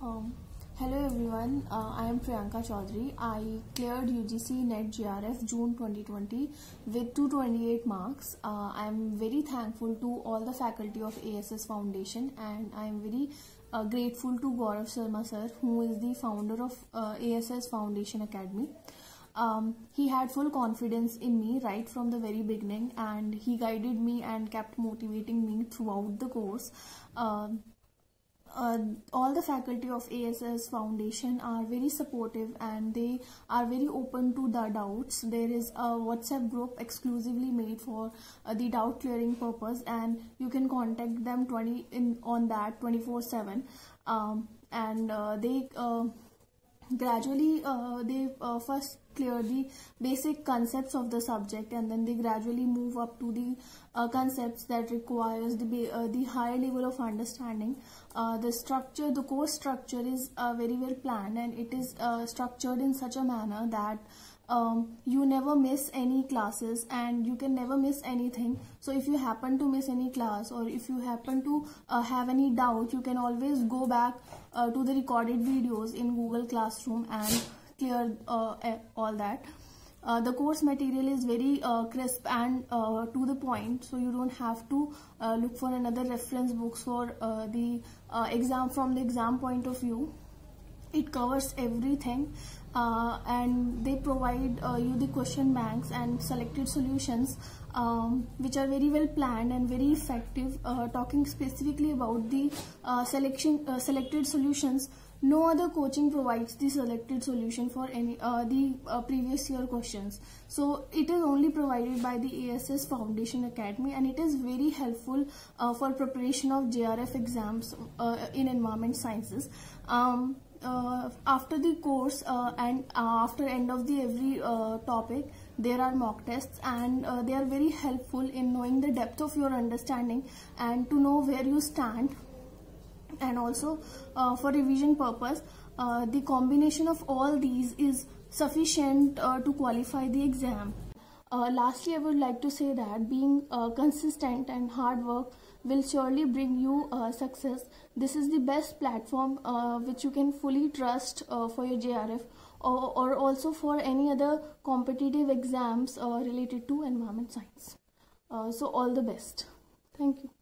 Um, hello everyone, uh, I am Priyanka Chaudhary. I cleared UGC NET JRF June 2020 with 228 marks. Uh, I am very thankful to all the faculty of ASS Foundation and I am very uh, grateful to Gaurav Sharma sir who is the founder of uh, ASS Foundation Academy. Um, he had full confidence in me right from the very beginning and he guided me and kept motivating me throughout the course. Um, uh, all the faculty of ASS Foundation are very supportive and they are very open to the doubts. There is a WhatsApp group exclusively made for uh, the doubt clearing purpose and you can contact them 20 in on that 24 7 um, and uh, they uh, gradually uh, they uh, first clear the basic concepts of the subject and then they gradually move up to the uh, concepts that requires the uh, the higher level of understanding. Uh, the structure the course structure is uh, very well planned and it is structured in such a manner that um, you never miss any classes and you can never miss anything. So if you happen to miss any class or if you happen to uh, have any doubt you can always go back uh, to the recorded videos in google classroom and clear uh, all that. Uh, the course material is very uh, crisp and uh, to the point. So you don't have to look for another reference books for the exam from the exam point of view it covers everything uh, and they provide uh, you the question banks and selected solutions um, which are very well planned and very effective. Uh, talking specifically about the uh, selection uh, selected solutions no other coaching provides the selected solution for any uh, the previous year questions. So it is only provided by the ASS Foundation Academy and it is very helpful for preparation of JRF exams in environment sciences. Um, uh, after the course uh, and uh, after end of the every uh, topic there are mock tests and uh, they are very helpful in knowing the depth of your understanding and to know where you stand. And also uh, for revision purpose the combination of all these is sufficient to qualify the exam uh, lastly, I would like to say that being uh, consistent and hard work will surely bring you uh, success. This is the best platform uh, which you can fully trust uh, for your JRF or, or, also for any other competitive exams uh, related to environment science. so all the best. Thank you.